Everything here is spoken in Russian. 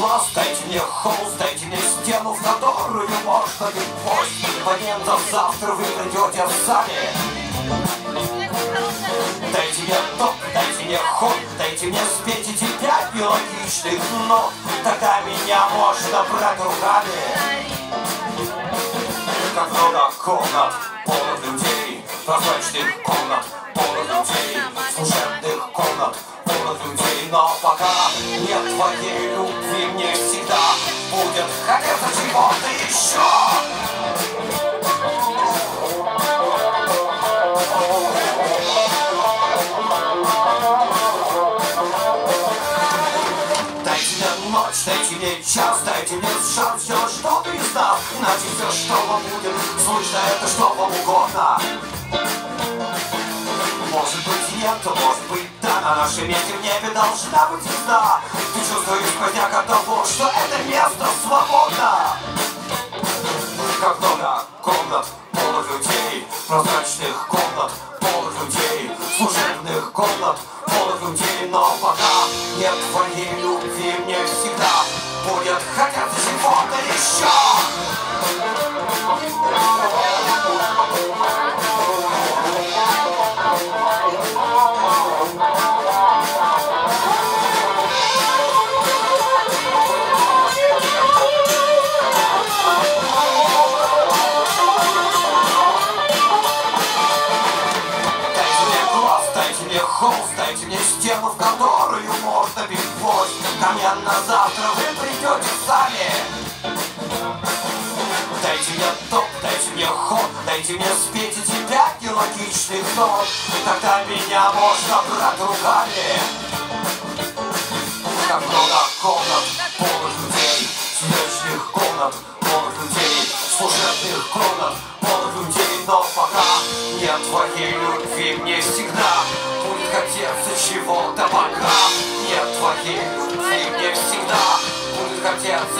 холст, дайте мне стену, в которую можно бить гвоздь. Абонентов завтра вы придете сами. Дайте мне топ, дайте мне ход, дайте мне спеть эти пять мелодичных нот. Тогда меня можно брать руками. Как много комнат, полных людей, прозрачных комнат, полных людей, служебных комнат, полных людей. Но пока нет твоей любви, мне всегда будет хотеться чего-то еще. Ночь, дайте мне час, дайте мне шанс сделать что-то из нас Иначе все, что вам будет слышно, это что вам угодно. Может быть нет, то может быть На нашем месте в небе должна быть звезда Ты чувствуешь сквозняк от того, что это место свободно Как много комнат, полных людей Прозрачных комнат, полных людей Служебных комнат, полных людей Но пока нет твоей любви Мне всегда будет хотеться чего-то холст Дайте мне стену, в которую можно бить гвоздь Камен на завтра вы придете сами. Дайте мне топ, дайте мне ход Дайте мне спеть эти пять нелогичных нот. И тогда меня можно брать руками. Как много комнат, полных людей Смешных комнат, полных людей Служебных комнат, полных людей. Но пока нет твоей любви мне всегда хотеться чего-то пока. Нет твоих, любви мне всегда Будет хотеться